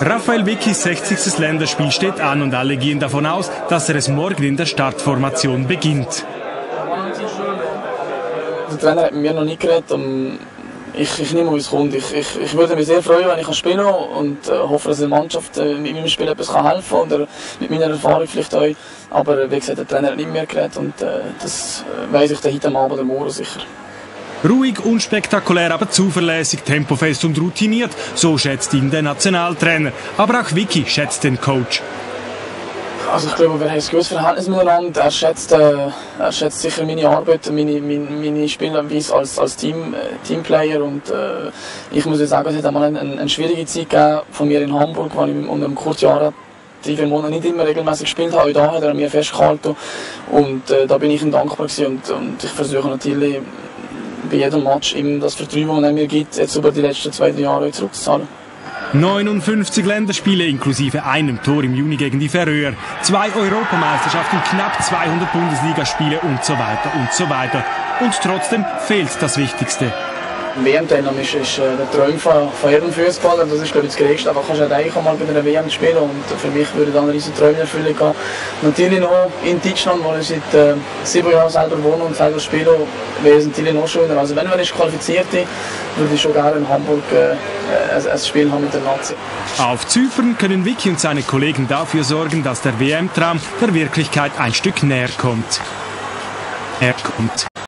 Raphael Wickis 60. Länderspiel steht an und alle gehen davon aus, dass er es morgen in der Startformation beginnt. Der Trainer hat mit mir noch nicht geredet. Um ich, ich nehme, wie es kommt. Ich, ich, ich würde mich sehr freuen, wenn ich spielen kann und äh, hoffe, dass die Mannschaft äh, mit meinem Spiel etwas helfen kann oder mit meiner Erfahrung vielleicht auch. Aber äh, wie gesagt, der Trainer hat nicht mehr geredet und das weiss ich dann heute Abend oder morgen sicher. Ruhig, unspektakulär, aber zuverlässig, tempofest und routiniert, so schätzt ihn der Nationaltrainer. Aber auch Vicky schätzt den Coach. Also ich glaube, wir haben ein gutes Verhältnis miteinander. Er schätzt, äh, er schätzt sicher meine Arbeit, meine, meine, meine Spielweise als, als Team, äh, Teamplayer und äh, ich muss sagen, es hat einmal eine, eine, schwierige Zeit gegeben von mir in Hamburg, wo ich unter einem Kurzjahr drei, vier Monate nicht immer regelmäßig gespielt habe. Auch da hat er mir festgehalten und äh, da bin ich ihm dankbar und, und ich versuche natürlich bei jedem Match ihm das Vertrauen, das er mir gibt, jetzt über die letzten zwei, drei Jahre zurückzuzahlen. 59 Länderspiele inklusive einem Tor im Juni gegen die Färöer, zwei Europameisterschaften, knapp 200 Bundesligaspiele und so weiter und so weiter. Und trotzdem fehlt das Wichtigste. WM-Teilnahme ist, ist äh, der Traum von, von jedem Fußballer. Das ist glaube ich das Größte, aber kannst du erreichen, mal bei einer WM spielen. Und für mich würde dann ein riesen Traum in Erfüllung gehen. Natürlich noch in Deutschland, wo ich seit äh, sieben Jahren selber wohne und selber spiele, wäre es natürlich noch schöner. Also wenn nicht qualifiziert würde ich schon gerne in Hamburg äh, ein, ein Spiel haben mit der Nazi. Auf Zypern können Vicky und seine Kollegen dafür sorgen, dass der WM-Traum der Wirklichkeit ein Stück näher kommt. Er kommt.